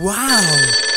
Wow!